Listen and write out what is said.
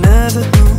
never do.